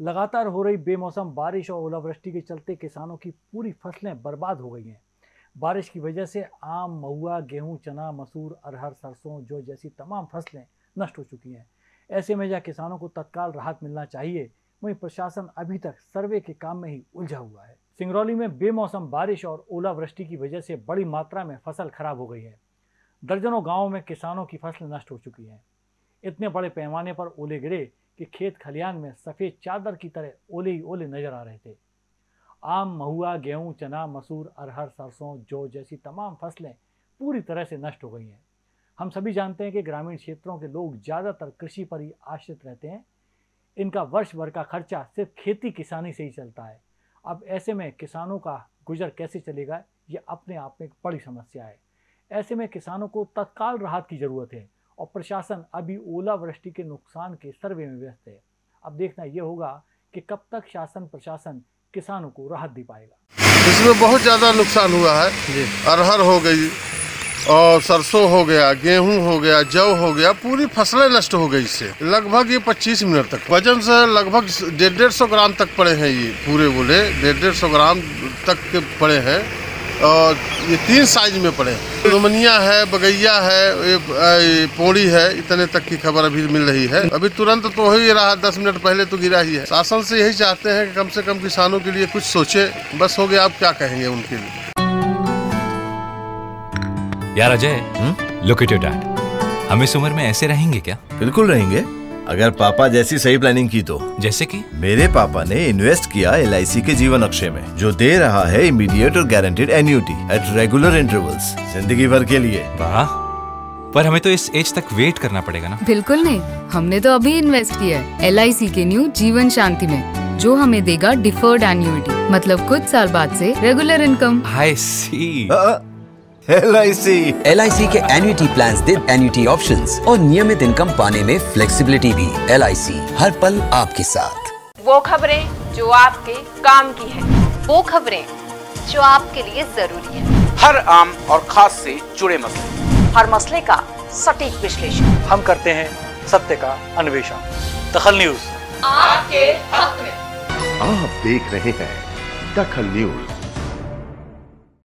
लगातार हो रही बेमौसम, बारिश और ओलावृष्टि के चलते किसानों की पूरी फ़सलें बर्बाद हो गई हैं। बारिश की वजह से आम, महुआ, गेहूँ, चना, मसूर, अरहर, सरसों, जो जैसी तमाम फ़सलें नष्ट हो चुकी हैं। ऐसे में जहाँ किसानों को तत्काल राहत मिलना चाहिए, वहीं प्रशासन अभी तक सर्वे के काम में ही उलझा हुआ है। सिंगरौली में बेमौसम, बारिश और ओलावृष्टि की वजह से बड़ी मात्रा में फ़सल खराब हो गई है। दर्जनों गाँवों में किसानों की फ़सलें नष्ट हो चुकी हैं। इतने बड़े पैमाने पर ओले गिरे कि खेत खलियान में सफ़ेद चादर की तरह ओले ही ओले नज़र आ रहे थे। आम, महुआ, गेहूँ, चना, मसूर, अरहर, सरसों, जौ जैसी तमाम फ़सलें पूरी तरह से नष्ट हो गई हैं। हम सभी जानते हैं कि ग्रामीण क्षेत्रों के लोग ज़्यादातर कृषि पर ही आश्रित रहते हैं। इनका वर्ष भर का खर्चा सिर्फ़ खेती किसानी से ही चलता है। अब ऐसे में किसानों का गुजर कैसे चलेगा, ये अपने आप में एक बड़ी समस्या है। ऐसे में किसानों को तत्काल राहत की ज़रूरत है। और प्रशासन अभी ओलावृष्टि के नुकसान के सर्वे में व्यस्त है। अब देखना यह होगा कि कब तक शासन प्रशासन किसानों को राहत दे पाएगा। इसमें बहुत ज़्यादा नुकसान हुआ है। अरहर हो गई और सरसों हो गया गेहूँ हो गया जव हो गया पूरी फ़सलें नष्ट हो गई इससे। लगभग ये 25 मिनट तक। वज़न से लगभग डेढ़ डेढ़ सौ ग्राम तक पड़े हैं ये पूरे बोले। डेढ़ डेढ़ सौ ग्राम तक के पड़े हैं। और ये तीन साइज़ में पड़े रोमनिया है बगैया है पोड़ी है इतने तक की खबर अभी मिल रही है। अभी तुरंत तो हो ही रहा दस मिनट पहले तो गिरा ही है। शासन से यही चाहते हैं कि कम से कम किसानों के लिए कुछ सोचे। बस हो गया आप क्या कहेंगे उनके लिए? यार Ajay look at your dad हम इस उम्र में ऐसे रहेंगे क्या? बिल्कुल रहेंगे। अगर पापा जैसी सही प्लानिंग की तो। जैसे कि? मेरे पापा ने इन्वेस्ट किया एलआईसी के जीवन अक्षय में जो दे रहा है इमीडिएट और guaranteed annuity at regular intervals ज़िंदगी भर के लिए। वाह। पर हमें तो इस एज तक वेट करना पड़ेगा ना। बिल्कुल नहीं। हमने तो अभी इन्वेस्ट किया है एल के न्यू जीवन शांति में जो हमें देगा डिफर्ड एन्यूटी मतलब कुछ साल बाद से regular income I C L I C L के एन्युटी प्लान दे एन्युटी ऑप्शन और नियमित इनकम पाने में फ्लेक्सीबिलिटी भी। एल आई सी हर पल आपके साथ। वो खबरें जो आपके काम की है। वो खबरें जो आपके लिए ज़रूरी है। हर आम और खास से जुड़े मसले। हर मसले का सटीक विश्लेषण। हम करते हैं सत्य का अन्वेषण। दखल न्यूज़। आपके हक में। आप देख रहे हैं दखल न्यूज़।